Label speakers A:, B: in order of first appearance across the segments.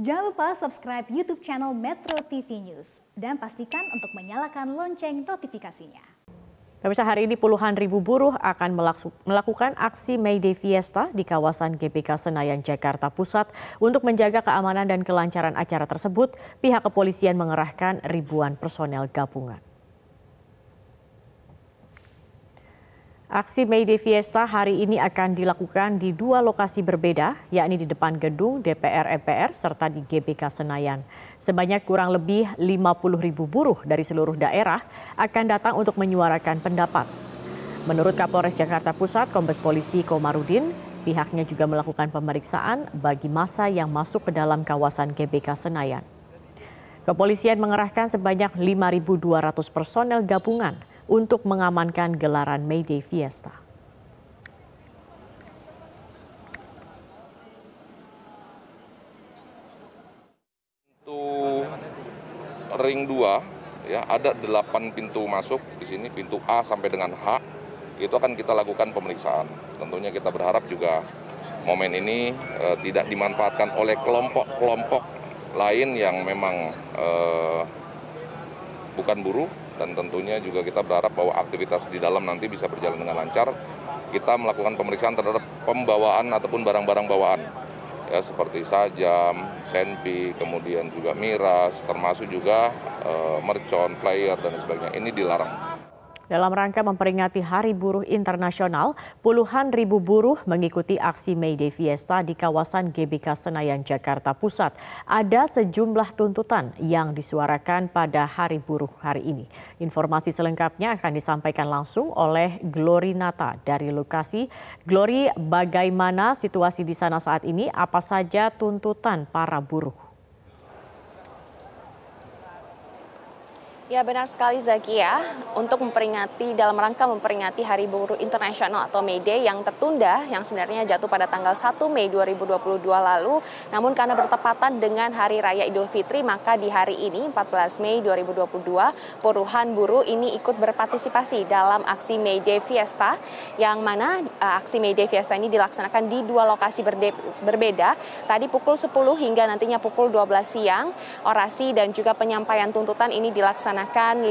A: Jangan lupa subscribe YouTube channel Metro TV News dan pastikan untuk menyalakan lonceng notifikasinya.
B: Pemirsa hari ini puluhan ribu buruh akan melakukan aksi May Day Fiesta di kawasan GBK Senayan, Jakarta Pusat. Untuk menjaga keamanan dan kelancaran acara tersebut, pihak kepolisian mengerahkan ribuan personel gabungan. Aksi May Day Fiesta hari ini akan dilakukan di dua lokasi berbeda, yakni di depan gedung DPR MPR serta di GBK Senayan. Sebanyak kurang lebih 50 ribu buruh dari seluruh daerah akan datang untuk menyuarakan pendapat. Menurut Kapolres Jakarta Pusat, Kombes Polisi Komarudin, pihaknya juga melakukan pemeriksaan bagi masa yang masuk ke dalam kawasan GBK Senayan. Kepolisian mengerahkan sebanyak 5.200 personel gabungan untuk mengamankan gelaran May Day Fiesta.
C: Ring 2 ya ada 8 pintu masuk di sini pintu A sampai dengan H itu akan kita lakukan pemeriksaan. Tentunya kita berharap juga momen ini eh, tidak dimanfaatkan oleh kelompok-kelompok lain yang memang eh, bukan buruh dan tentunya juga kita berharap bahwa aktivitas di dalam nanti bisa berjalan dengan lancar. Kita melakukan pemeriksaan terhadap pembawaan ataupun barang-barang bawaan ya seperti sajam, senpi, kemudian juga miras, termasuk juga e, mercon, flyer dan sebagainya. Ini dilarang.
B: Dalam rangka memperingati Hari Buruh Internasional, puluhan ribu buruh mengikuti aksi May Day Fiesta di kawasan GBK Senayan, Jakarta Pusat. Ada sejumlah tuntutan yang disuarakan pada Hari Buruh hari ini. Informasi selengkapnya akan disampaikan langsung oleh Glory Nata dari lokasi. Glory, bagaimana situasi di sana saat ini? Apa saja tuntutan para buruh?
D: Ya benar sekali Zakia, untuk memperingati dalam rangka memperingati Hari Buruh Internasional atau May Day yang tertunda yang sebenarnya jatuh pada tanggal 1 Mei 2022 lalu, namun karena bertepatan dengan Hari Raya Idul Fitri maka di hari ini 14 Mei 2022 puluhan buruh ini ikut berpartisipasi dalam aksi May Day Fiesta yang mana uh, aksi May Day Fiesta ini dilaksanakan di dua lokasi berbeda. Tadi pukul 10 hingga nantinya pukul 12 siang orasi dan juga penyampaian tuntutan ini dilaksanakan dilaksanakan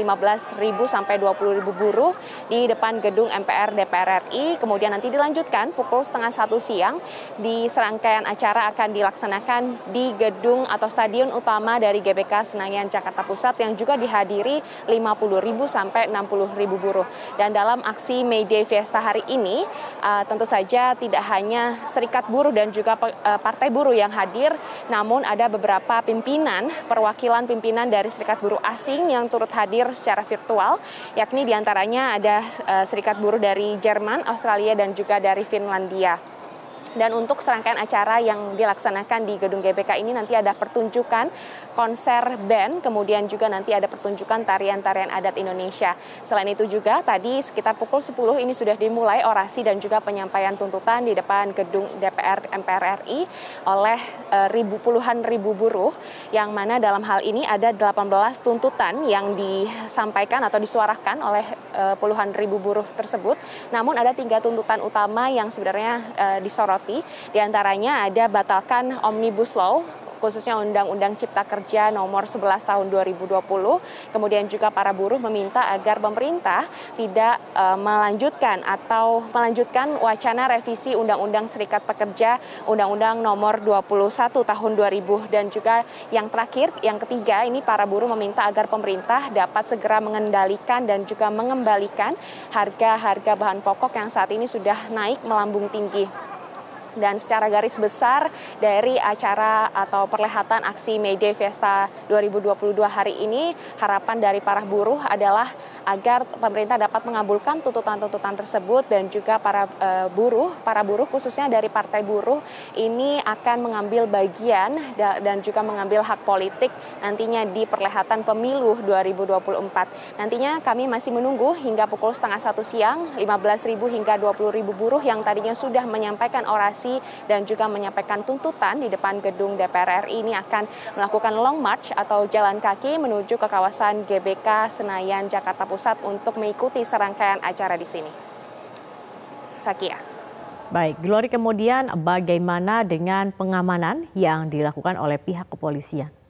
D: 15.000 sampai 20.000 buruh di depan gedung MPR DPR RI. Kemudian nanti dilanjutkan pukul setengah satu siang di serangkaian acara akan dilaksanakan di gedung atau stadion utama dari GBK Senayan Jakarta Pusat yang juga dihadiri 50.000 sampai 60.000 buruh. Dan dalam aksi May Day Fiesta hari ini uh, tentu saja tidak hanya serikat buruh dan juga uh, partai buruh yang hadir, namun ada beberapa pimpinan, perwakilan pimpinan dari serikat buruh asing yang turut hadir secara virtual, yakni di antaranya ada uh, serikat buruh dari Jerman, Australia, dan juga dari Finlandia. Dan untuk serangkaian acara yang dilaksanakan di Gedung GBK ini nanti ada pertunjukan konser band, kemudian juga nanti ada pertunjukan tarian-tarian adat Indonesia. Selain itu juga tadi sekitar pukul 10 ini sudah dimulai orasi dan juga penyampaian tuntutan di depan gedung DPR MPR RI oleh e, ribu puluhan ribu buruh yang mana dalam hal ini ada 18 tuntutan yang disampaikan atau disuarakan oleh e, puluhan ribu buruh tersebut. Namun ada tiga tuntutan utama yang sebenarnya e, disoroti. Di antaranya ada batalkan Omnibus Law khususnya Undang-Undang Cipta Kerja nomor 11 tahun 2020. Kemudian juga para buruh meminta agar pemerintah tidak uh, melanjutkan atau melanjutkan wacana revisi Undang-Undang Serikat Pekerja Undang-Undang nomor 21 tahun 2000 dan juga yang terakhir yang ketiga ini para buruh meminta agar pemerintah dapat segera mengendalikan dan juga mengembalikan harga-harga bahan pokok yang saat ini sudah naik melambung tinggi dan secara garis besar dari acara atau perlihatan aksi May Day Fiesta 2022 hari ini harapan dari para buruh adalah agar pemerintah dapat mengabulkan tuntutan-tuntutan tersebut dan juga para e, buruh, para buruh khususnya dari partai buruh ini akan mengambil bagian da, dan juga mengambil hak politik nantinya di perlihatan pemilu 2024. Nantinya kami masih menunggu hingga pukul setengah satu siang 15.000 hingga 20.000 buruh yang tadinya sudah menyampaikan orasi dan juga menyampaikan tuntutan di depan gedung DPR RI ini akan melakukan long march atau jalan kaki menuju ke kawasan GBK Senayan Jakarta Pusat untuk mengikuti serangkaian acara di sini. Sakia.
B: Baik, Glory kemudian bagaimana dengan pengamanan yang dilakukan oleh pihak kepolisian?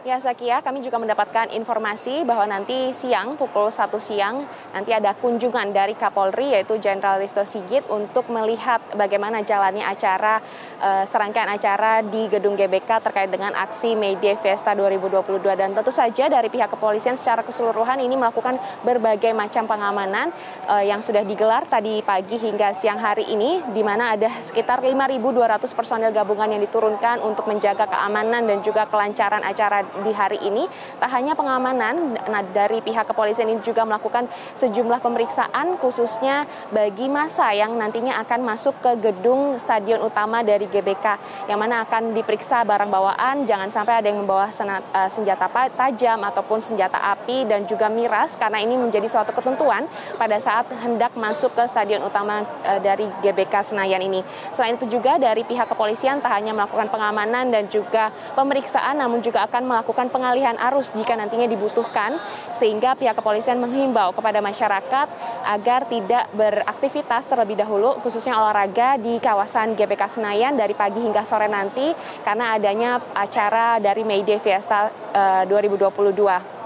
D: Ya Zakia, kami juga mendapatkan informasi bahwa nanti siang pukul 1 siang nanti ada kunjungan dari Kapolri yaitu Jenderal Risto Sigit untuk melihat bagaimana jalannya acara eh, serangkaian acara di gedung GBK terkait dengan aksi Day Fiesta 2022 dan tentu saja dari pihak kepolisian secara keseluruhan ini melakukan berbagai macam pengamanan eh, yang sudah digelar tadi pagi hingga siang hari ini di mana ada sekitar 5.200 personil gabungan yang diturunkan untuk menjaga keamanan dan juga kelancaran acara di hari ini tak hanya pengamanan nah dari pihak kepolisian ini juga melakukan sejumlah pemeriksaan khususnya bagi masa yang nantinya akan masuk ke gedung stadion utama dari GBK yang mana akan diperiksa barang bawaan jangan sampai ada yang membawa eh, senjata tajam ataupun senjata api dan juga miras karena ini menjadi suatu ketentuan pada saat hendak masuk ke stadion utama eh, dari GBK Senayan ini. Selain itu juga dari pihak kepolisian tak hanya melakukan pengamanan dan juga pemeriksaan namun juga akan melakukan melakukan pengalihan arus jika nantinya dibutuhkan, sehingga pihak kepolisian menghimbau kepada masyarakat agar tidak beraktivitas terlebih dahulu, khususnya olahraga di kawasan GBK Senayan dari pagi hingga sore nanti, karena adanya acara dari May Day Fiesta uh, eh, 2022.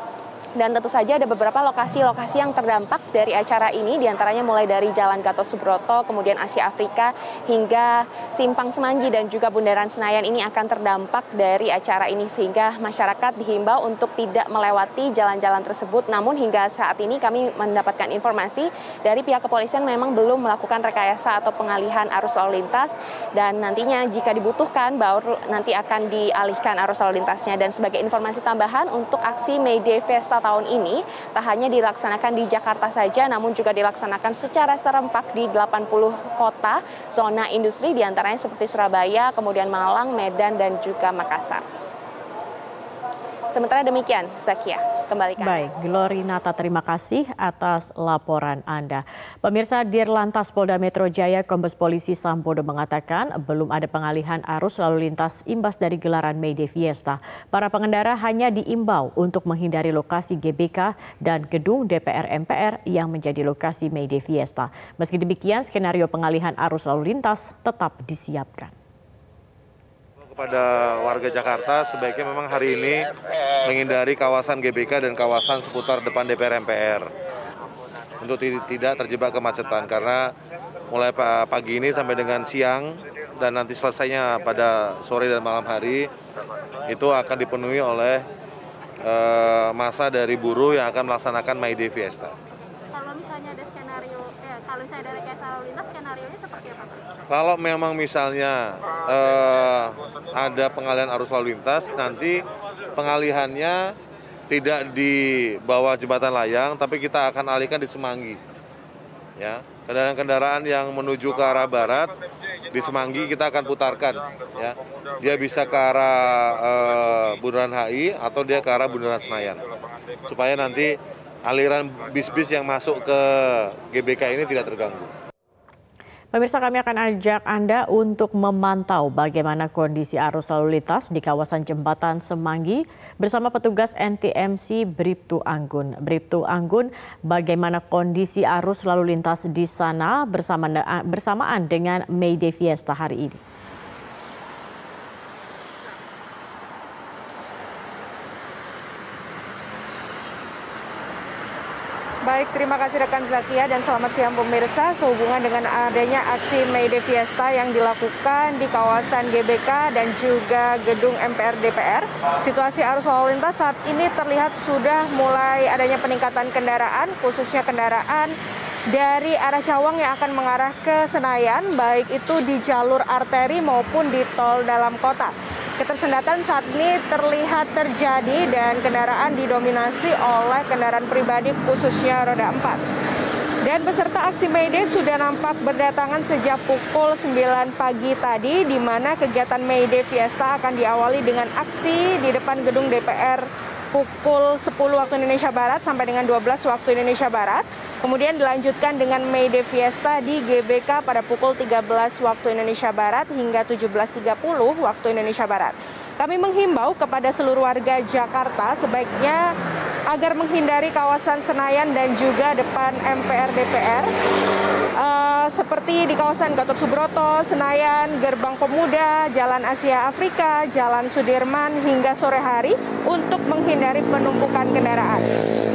D: Dan tentu saja ada beberapa lokasi-lokasi yang terdampak dari acara ini, di antaranya mulai dari Jalan Gatot Subroto, kemudian Asia Afrika, hingga Simpang Semanggi dan juga Bundaran Senayan ini akan terdampak dari acara ini. Sehingga masyarakat dihimbau untuk tidak melewati jalan-jalan tersebut. Namun hingga saat ini kami mendapatkan informasi dari pihak kepolisian memang belum melakukan rekayasa atau pengalihan arus lalu lintas. Dan nantinya jika dibutuhkan baru nanti akan dialihkan arus lalu lintasnya. Dan sebagai informasi tambahan untuk aksi May Day Festa tahun ini tak hanya dilaksanakan di Jakarta saja namun juga dilaksanakan secara serempak di 80 kota zona industri di antaranya seperti Surabaya, kemudian Malang, Medan, dan juga Makassar. Sementara demikian, Zakia kembalikan.
B: Baik, Glory Nata terima kasih atas laporan Anda. Pemirsa Dirlantas Polda Metro Jaya Kombes Polisi Sambodo mengatakan belum ada pengalihan arus lalu lintas imbas dari gelaran May Day Fiesta. Para pengendara hanya diimbau untuk menghindari lokasi GBK dan gedung DPR MPR yang menjadi lokasi May Day Fiesta. Meski demikian, skenario pengalihan arus lalu lintas tetap disiapkan
E: kepada warga Jakarta sebaiknya memang hari ini menghindari kawasan GBK dan kawasan seputar depan DPR MPR untuk tidak terjebak kemacetan karena mulai pagi ini sampai dengan siang dan nanti selesainya pada sore dan malam hari itu akan dipenuhi oleh uh, masa dari buruh yang akan melaksanakan May Day Fiesta.
F: Misalnya ada skenario, eh, kalau misalnya ada rekayasa lalu lintas, skenario nya seperti apa?
E: Kalau memang misalnya uh, ada pengalihan arus lalu lintas, nanti pengalihannya tidak di bawah jembatan layang, tapi kita akan alihkan di Semanggi. Ya, kendaraan-kendaraan yang menuju ke arah barat di Semanggi kita akan putarkan. Ya, dia bisa ke arah uh, Bundaran HI atau dia ke arah Bundaran Senayan, supaya nanti aliran bis-bis yang masuk ke GBK ini tidak terganggu.
B: Pemirsa kami akan ajak Anda untuk memantau bagaimana kondisi arus lalu lintas di kawasan Jembatan Semanggi bersama petugas NTMC Briptu Anggun. Briptu Anggun, bagaimana kondisi arus lalu lintas di sana bersamaan dengan May Day Fiesta hari ini?
G: Baik, terima kasih rekan Zakia dan selamat siang pemirsa. Sehubungan dengan adanya aksi May Day Fiesta yang dilakukan di kawasan GBK dan juga gedung MPR DPR, situasi arus lalu lintas saat ini terlihat sudah mulai adanya peningkatan kendaraan, khususnya kendaraan dari arah Cawang yang akan mengarah ke Senayan, baik itu di jalur arteri maupun di tol dalam kota. Ketersendatan saat ini terlihat terjadi dan kendaraan didominasi oleh kendaraan pribadi khususnya roda 4. Dan peserta aksi May Day sudah nampak berdatangan sejak pukul 9 pagi tadi di mana kegiatan May Day Fiesta akan diawali dengan aksi di depan gedung DPR pukul 10 waktu Indonesia Barat sampai dengan 12 waktu Indonesia Barat. Kemudian dilanjutkan dengan May Day Fiesta di GBK pada pukul 13 waktu Indonesia Barat hingga 17.30 waktu Indonesia Barat. Kami menghimbau kepada seluruh warga Jakarta sebaiknya agar menghindari kawasan Senayan dan juga depan MPR DPR. Uh, seperti di kawasan Gatot Subroto, Senayan, Gerbang Pemuda, Jalan Asia Afrika, Jalan Sudirman hingga sore hari untuk menghindari penumpukan kendaraan.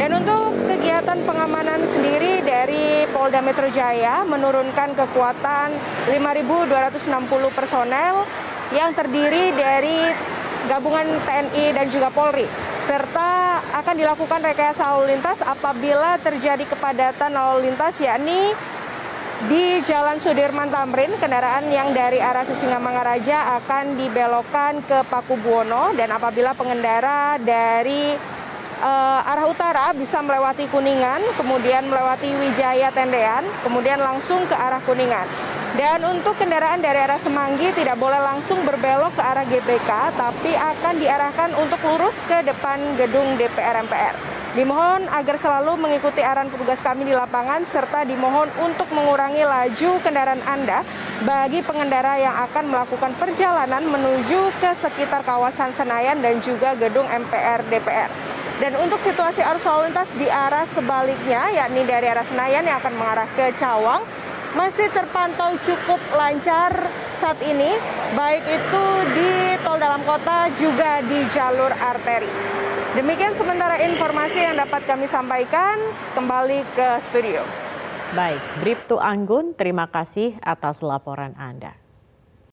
G: Dan untuk kegiatan pengamanan sendiri dari Polda Metro Jaya menurunkan kekuatan 5.260 personel yang terdiri dari gabungan TNI dan juga Polri serta akan dilakukan rekayasa lalu lintas apabila terjadi kepadatan lalu lintas yakni di Jalan Sudirman Tamrin, kendaraan yang dari arah Sisingamangaraja akan dibelokkan ke Pakubuwono dan apabila pengendara dari uh, arah utara bisa melewati Kuningan, kemudian melewati Wijaya Tendean, kemudian langsung ke arah Kuningan. Dan untuk kendaraan dari arah Semanggi tidak boleh langsung berbelok ke arah GBK, tapi akan diarahkan untuk lurus ke depan gedung DPR MPR. Dimohon agar selalu mengikuti arahan petugas kami di lapangan serta dimohon untuk mengurangi laju kendaraan Anda bagi pengendara yang akan melakukan perjalanan menuju ke sekitar kawasan Senayan dan juga gedung MPR DPR. Dan untuk situasi arus lalu lintas di arah sebaliknya, yakni dari arah Senayan yang akan mengarah ke Cawang, masih terpantau cukup lancar saat ini, baik itu di tol dalam kota juga di jalur arteri. Demikian sementara informasi yang dapat kami sampaikan. Kembali ke studio.
B: Baik, Briptu Anggun, terima kasih atas laporan Anda.